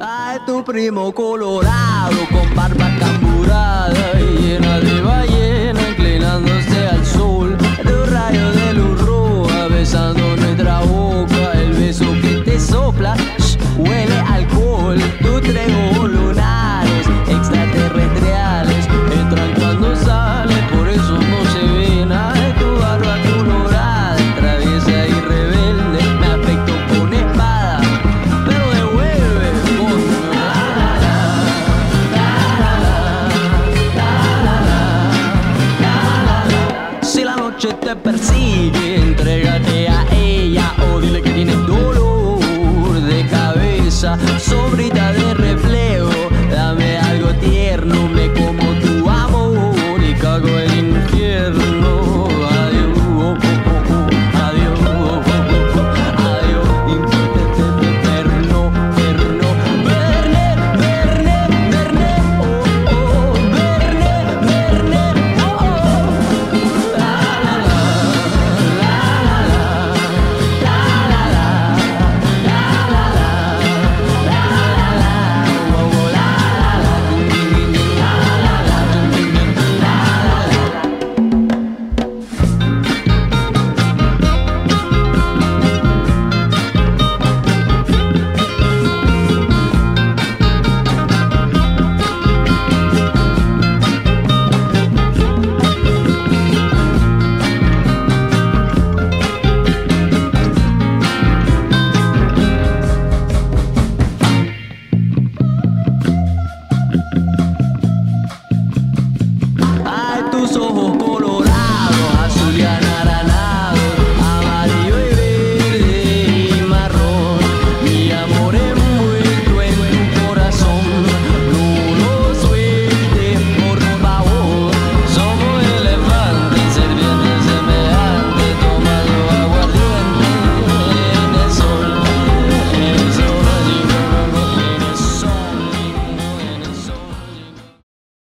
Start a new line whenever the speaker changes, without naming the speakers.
Ay, tu primo colorado con barba camburada y llena de noche te persigue, entrégate a ella o dile que tienes dolor de cabeza, sobrita de